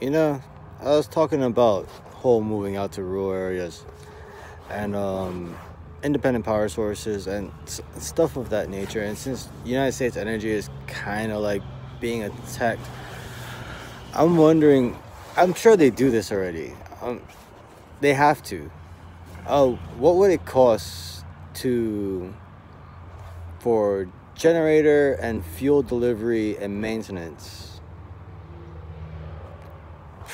You know, I was talking about whole moving out to rural areas and um, independent power sources and stuff of that nature. And since United States energy is kind of like being attacked, I'm wondering. I'm sure they do this already. Um, they have to. Oh, what would it cost to for generator and fuel delivery and maintenance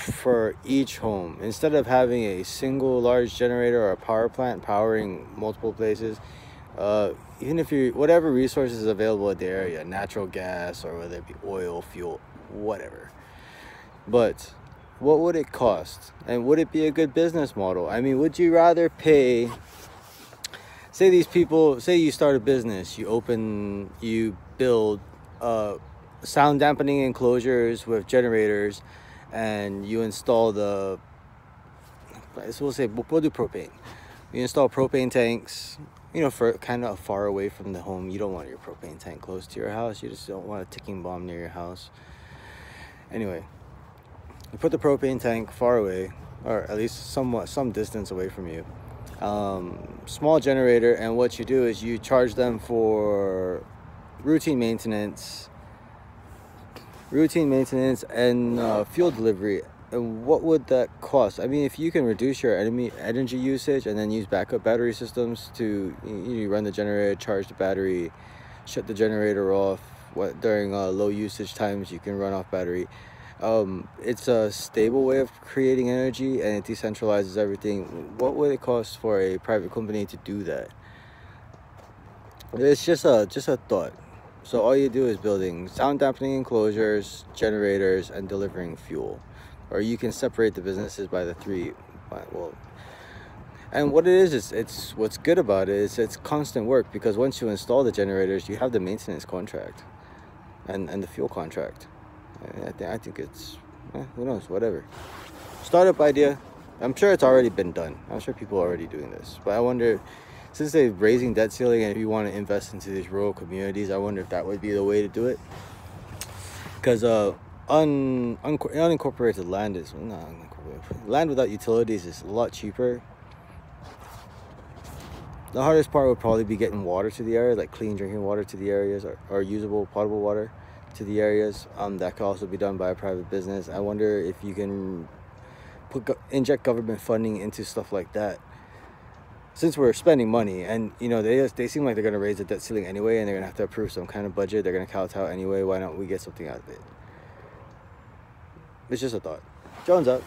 for each home. Instead of having a single large generator or a power plant powering multiple places uh, even if you whatever resources is available at the area natural gas or whether it be oil fuel whatever. But what would it cost? And would it be a good business model? I mean would you rather pay say these people say you start a business you open you build uh, sound dampening enclosures with generators and you install the so we'll say we'll do propane. You install propane tanks you know for kind of far away from the home. You don't want your propane tank close to your house. You just don't want a ticking bomb near your house. Anyway you put the propane tank far away or at least somewhat some distance away from you. Um, small generator and what you do is you charge them for routine maintenance routine maintenance and uh, fuel delivery and what would that cost? I mean if you can reduce your energy usage and then use backup battery systems to you, you run the generator charge the battery shut the generator off what during uh, low usage times you can run off battery. Um, it's a stable way of creating energy and it decentralizes everything. What would it cost for a private company to do that? It's just a just a thought so all you do is building sound dampening enclosures generators and delivering fuel. Or you can separate the businesses by the three well and what it is is it's what's good about it is it's constant work because once you install the generators you have the maintenance contract and and the fuel contract. I think I think it's eh, who knows whatever. Startup idea I'm sure it's already been done. I'm sure people are already doing this but I wonder since they're raising debt ceiling and if you want to invest into these rural communities I wonder if that would be the way to do it because uh un, un unincorporated land is not land without utilities is a lot cheaper the hardest part would probably be getting water to the area like clean drinking water to the areas or, or usable potable water to the areas. Um, that could also be done by a private business. I wonder if you can put inject government funding into stuff like that. Since we're spending money, and you know they they seem like they're gonna raise the debt ceiling anyway, and they're gonna have to approve some kind of budget. They're gonna kowtow anyway. Why don't we get something out of it? It's just a thought. Jones up.